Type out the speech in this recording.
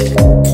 Thank